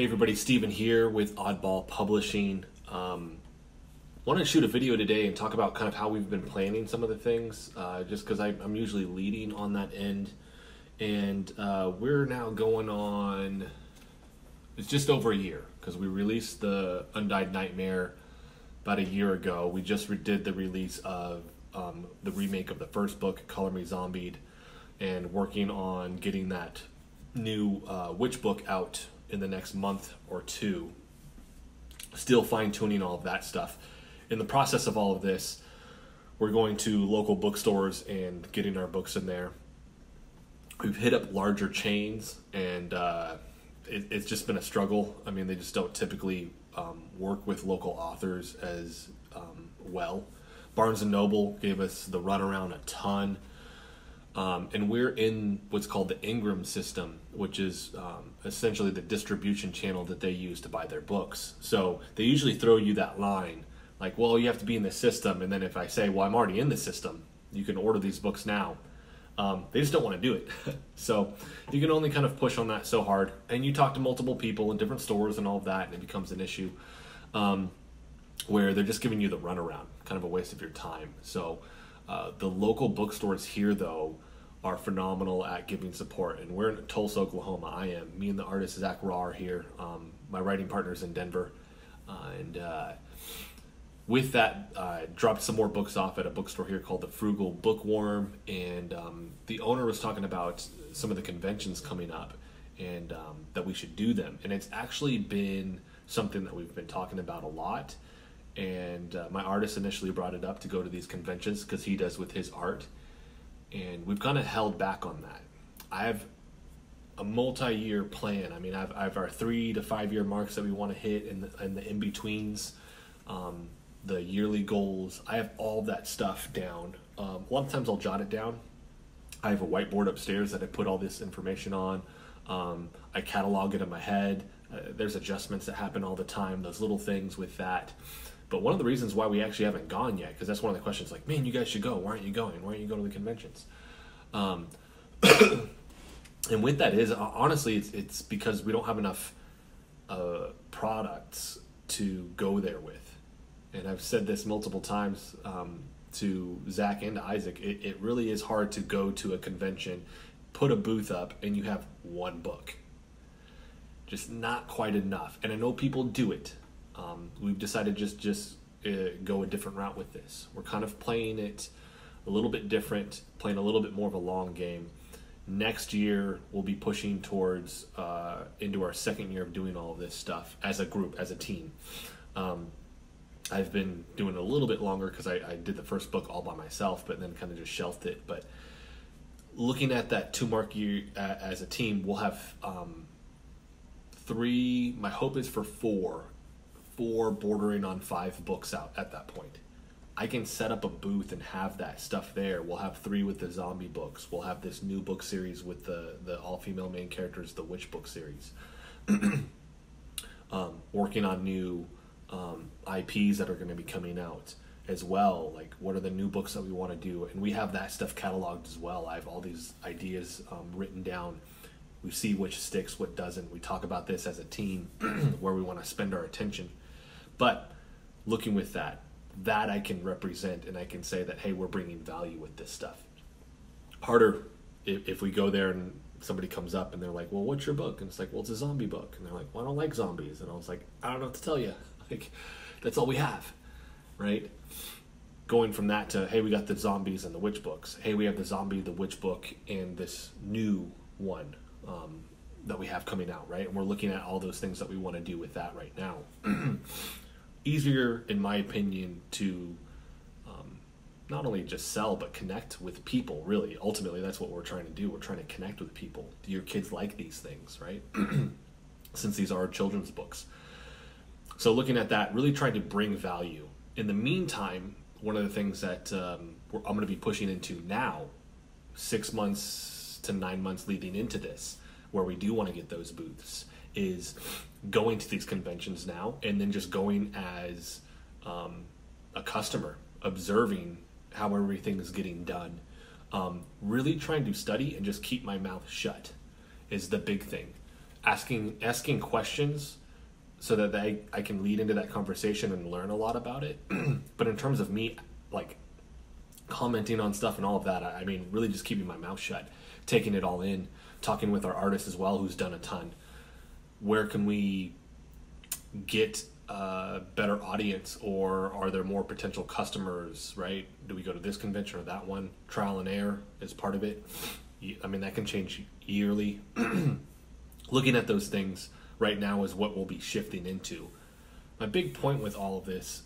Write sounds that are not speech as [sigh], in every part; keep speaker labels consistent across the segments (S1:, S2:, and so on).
S1: Hey everybody, Steven here with Oddball Publishing. Um, wanted to shoot a video today and talk about kind of how we've been planning some of the things, uh, just because I'm usually leading on that end. And uh, we're now going on, it's just over a year, because we released the Undyed Nightmare about a year ago. We just did the release of um, the remake of the first book, Color Me Zombied, and working on getting that new uh, witch book out in the next month or two. Still fine tuning all of that stuff. In the process of all of this, we're going to local bookstores and getting our books in there. We've hit up larger chains, and uh, it, it's just been a struggle. I mean, they just don't typically um, work with local authors as um, well. Barnes and Noble gave us the runaround a ton. Um, and we're in what's called the Ingram system, which is um, essentially the distribution channel that they use to buy their books. So they usually throw you that line, like, well, you have to be in the system. And then if I say, well, I'm already in the system, you can order these books now. Um, they just don't want to do it. [laughs] so you can only kind of push on that so hard. And you talk to multiple people in different stores and all of that, and it becomes an issue um, where they're just giving you the runaround, kind of a waste of your time. So uh, the local bookstores here, though, are phenomenal at giving support. And we're in Tulsa, Oklahoma. I am. Me and the artist Zach Raw are here. Um, my writing partner's in Denver. Uh, and uh, with that, uh, dropped some more books off at a bookstore here called the Frugal Bookworm. And um, the owner was talking about some of the conventions coming up and um, that we should do them. And it's actually been something that we've been talking about a lot and uh, my artist initially brought it up to go to these conventions because he does with his art. And we've kind of held back on that. I have a multi-year plan. I mean i've, I've our three to five year marks that we want to hit and the, the in-betweens um, the yearly goals. I have all that stuff down. Um, a lot of times i'll jot it down. I have a whiteboard upstairs that i put all this information on. Um, i catalog it in my head. Uh, there's adjustments that happen all the time those little things with that but one of the reasons why we actually haven't gone yet, because that's one of the questions like, man, you guys should go. Why aren't you going? Why aren't you going to the conventions? Um, [coughs] and with that is, honestly, it's, it's because we don't have enough uh, products to go there with. And I've said this multiple times um, to Zach and to Isaac. It, it really is hard to go to a convention, put a booth up, and you have one book. Just not quite enough. And I know people do it um, we've decided just just uh, go a different route with this. We're kind of playing it a little bit different, playing a little bit more of a long game. Next year, we'll be pushing towards uh, into our second year of doing all of this stuff as a group, as a team. Um, I've been doing a little bit longer because I, I, did the first book all by myself, but then kind of just shelved it. But looking at that two mark year uh, as a team, we'll have um, three. My hope is for four four, bordering on five books out at that point. I can set up a booth and have that stuff there. We'll have three with the zombie books. We'll have this new book series with the the all female main characters, the witch book series. [clears throat] um, working on new um, IPs that are going to be coming out as well. Like, what are the new books that we want to do? And we have that stuff cataloged as well. I have all these ideas um, written down. We see which sticks, what doesn't. We talk about this as a team, [clears throat] where we want to spend our attention but looking with that, that I can represent and I can say that, hey, we're bringing value with this stuff. Harder if, if we go there and somebody comes up and they're like, well, what's your book? And it's like, well, it's a zombie book. And they're like, well, I don't like zombies. And I was like, I don't know what to tell you. [laughs] Like, that's all we have, right? Going from that to, hey, we got the zombies and the witch books. Hey, we have the zombie, the witch book, and this new one um, that we have coming out, right? And we're looking at all those things that we want to do with that right now. [clears throat] easier, in my opinion, to um, not only just sell but connect with people. Really, ultimately, that's what we're trying to do. We're trying to connect with people. Do your kids like these things, right? [clears throat] Since these are children's books. So, looking at that, really trying to bring value. In the meantime, one of the things that um, I'm going to be pushing into now, six months to nine months leading into this, where we do want to get those booths, is going to these conventions now and then just going as um, a customer, observing how everything is getting done. Um, really trying to study and just keep my mouth shut is the big thing. asking asking questions so that I, I can lead into that conversation and learn a lot about it. [clears throat] but in terms of me, like commenting on stuff and all of that, I, I mean, really just keeping my mouth shut, taking it all in, talking with our artist as well, who's done a ton. Where can we get a better audience, or are there more potential customers? Right? Do we go to this convention or that one? Trial and error is part of it. I mean, that can change yearly. [clears throat] Looking at those things right now is what we'll be shifting into. My big point with all of this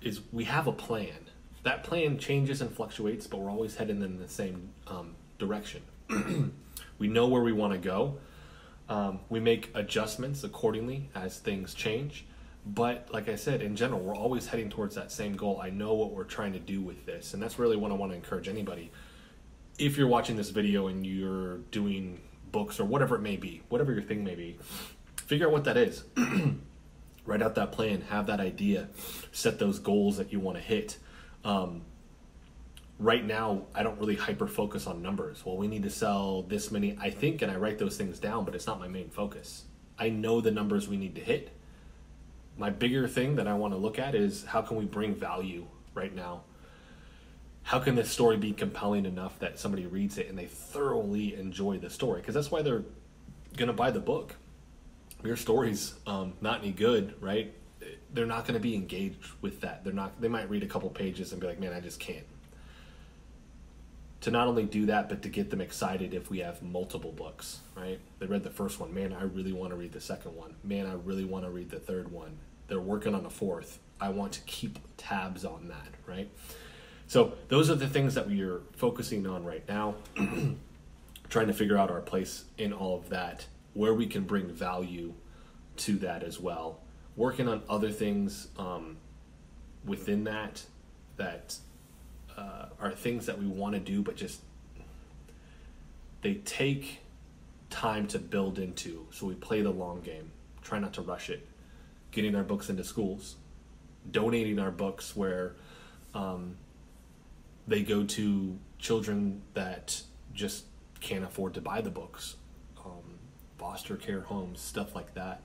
S1: is we have a plan. That plan changes and fluctuates, but we're always heading in the same um, direction. [clears throat] we know where we want to go. Um, we make adjustments accordingly as things change. But like I said, in general, we're always heading towards that same goal. I know what we're trying to do with this, and that's really what I want to encourage anybody. If you're watching this video and you're doing books or whatever it may be, whatever your thing may be, figure out what that is. [clears throat] Write out that plan, have that idea, set those goals that you want to hit. Um, right now, I don't really hyper focus on numbers. Well, we need to sell this many. I think, and I write those things down, but it's not my main focus. I know the numbers we need to hit. My bigger thing that I want to look at is how can we bring value right now? How can this story be compelling enough that somebody reads it and they thoroughly enjoy the story? Because that's why they're going to buy the book your story's um, not any good, right? They're not going to be engaged with that. They're not. They might read a couple pages and be like, "Man, I just can't." To not only do that, but to get them excited if we have multiple books, right? They read the first one. Man, I really want to read the second one. Man, I really want to read the third one. They're working on a fourth. I want to keep tabs on that, right? So those are the things that we are focusing on right now, [clears throat] trying to figure out our place in all of that where we can bring value to that as well. Working on other things um, within that that uh, are things that we want to do, but just they take time to build into. So we play the long game, try not to rush it. Getting our books into schools, donating our books where um, they go to children that just can't afford to buy the books foster care homes, stuff like that.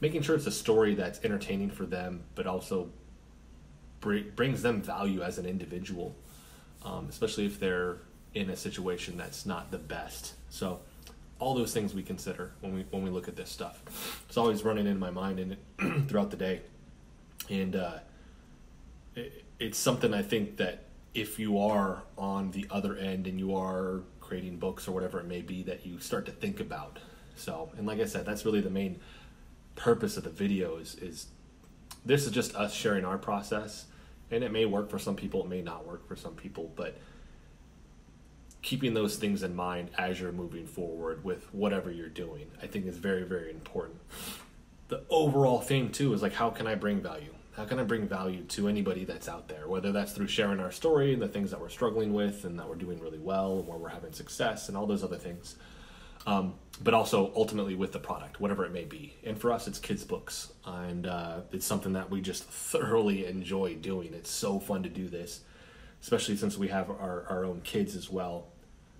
S1: Making sure it's a story that's entertaining for them, but also br- brings them value as an individual, um, especially if they're in a situation that's not the best. So, all those things we consider when we when we look at this stuff. It's always running in my mind and [clears throat] throughout the day, and uh, it, it's something I think that if you are on the other end and you are creating books or whatever it may be, that you start to think about so, and like I said, that's really the main purpose of the video is, is this is just us sharing our process and it may work for some people, it may not work for some people, but keeping those things in mind as you're moving forward with whatever you're doing, I think is very, very important. The overall theme too is like, how can I bring value? How can I bring value to anybody that's out there? Whether that's through sharing our story and the things that we're struggling with and that we're doing really well and where we're having success and all those other things um, but also ultimately with the product, whatever it may be. And for us, it's kids' books, and uh, it's something that we just thoroughly enjoy doing. It's so fun to do this, especially since we have our, our own kids as well,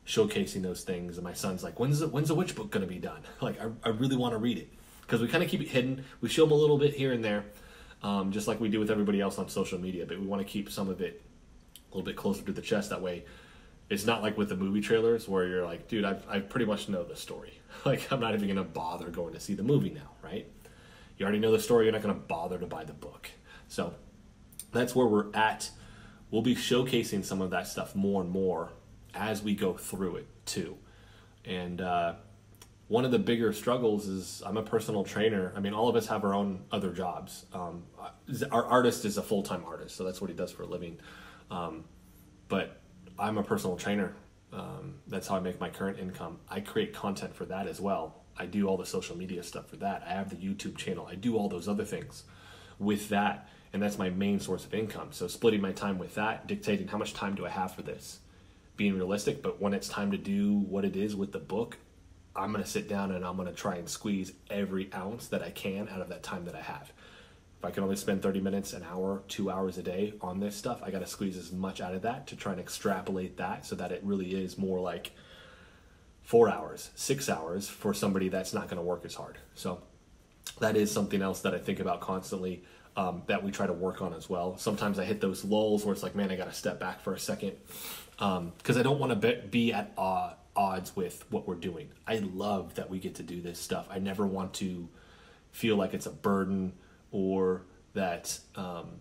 S1: showcasing those things. And my son's like, "When's the when's the witch book to be done?" [laughs] Like, I, I really want to read it because we kind of keep it hidden. We show them a little bit here and there, um, just like we do with everybody else on social media. But we want to keep some of it a little bit closer to the chest. That way, it's not like with the movie trailers where you're like, dude, I I pretty much know the story. [laughs] Like I'm not even gonna bother going to see the movie now, right? You already know the story. You're not gonna bother to buy the book. So that's where we're at. We'll be showcasing some of that stuff more and more as we go through it too. And uh, one of the bigger struggles is I'm a personal trainer. I mean, all of us have our own other jobs. Um, our artist is a full time artist, so that's what he does for a living. Um, but I'm a personal trainer. Um, that's how I make my current income. I create content for that as well. I do all the social media stuff for that. I have the YouTube channel. I do all those other things with that, and that's my main source of income. So splitting my time with that, dictating how much time do I have for this, being realistic. But when it's time to do what it is with the book, I'm gonna sit down and I'm gonna try and squeeze every ounce that I can out of that time that I have. I can only spend 30 minutes, an hour, two hours a day on this stuff, I got to squeeze as much out of that to try and extrapolate that so that it really is more like four hours, six hours for somebody that's not going to work as hard. So that is something else that I think about constantly. Um, that we try to work on as well. Sometimes I hit those lulls where it's like, man, I got to step back for a second because um, I don't want to be, be at uh, odds with what we're doing. I love that we get to do this stuff. I never want to feel like it's a burden or that um,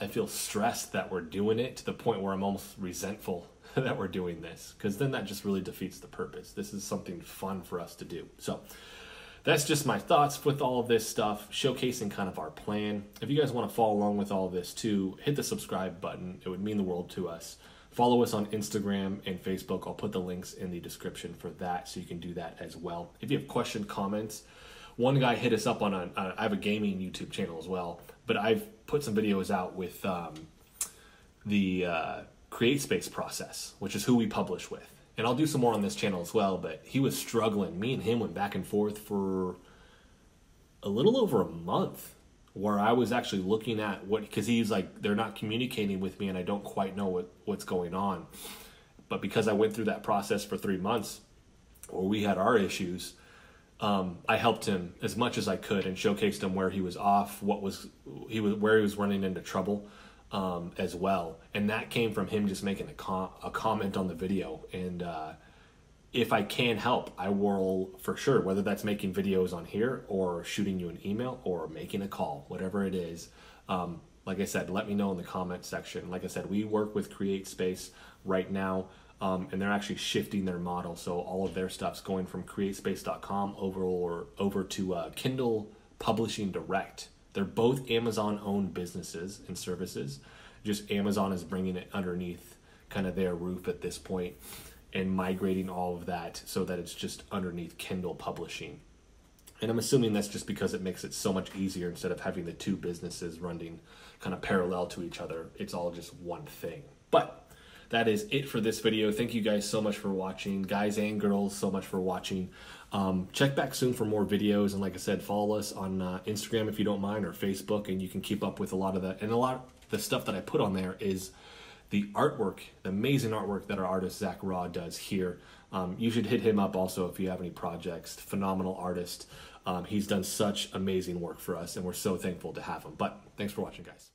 S1: I feel stressed that we're doing it to the point where I'm almost resentful [laughs] that we're doing this because then that just really defeats the purpose. This is something fun for us to do. So that's just my thoughts with all of this stuff, showcasing kind of our plan. If you guys want to follow along with all this too, hit the subscribe button. It would mean the world to us. Follow us on Instagram and Facebook. I'll put the links in the description for that so you can do that as well. If you have questions, comments, one guy hit us up on a, I have a gaming YouTube channel as well, but I've put some videos out with um, the uh, CreateSpace process, which is who we publish with. And I'll do some more on this channel as well, but he was struggling. Me and him went back and forth for a little over a month where I was actually looking at what because he's like they're not communicating with me and I don't quite know what what's going on. But because I went through that process for three months, where we had our issues, um, I helped him as much as I could and showcased him where he was off, what was he was where he was running into trouble um, as well, and that came from him just making a com- a comment on the video. And uh, if I can help, I will for sure. Whether that's making videos on here or shooting you an email or making a call, whatever it is. Um, like I said, let me know in the comment section. Like I said, we work with CreateSpace right now. Um, and they're actually shifting their model. So all of their stuff's going from CreateSpace.com over or over to uh, Kindle Publishing Direct. They're both Amazon-owned businesses and services. Just Amazon is bringing it underneath kind of their roof at this point and migrating all of that so that it's just underneath Kindle Publishing. And I'm assuming that's just because it makes it so much easier instead of having the two businesses running kind of parallel to each other. It's all just one thing. But that is it for this video. Thank you guys so much for watching. Guys and girls, so much for watching. Um, check back soon for more videos. And like I said, follow us on uh, Instagram if you don't mind or Facebook. And you can keep up with a lot of that. And a lot of the stuff that I put on there is the artwork, the amazing artwork that our artist Zach Raw does here. Um, you should hit him up also if you have any projects. Phenomenal artist. Um, he's done such amazing work for us, and we're so thankful to have him. But thanks for watching, guys.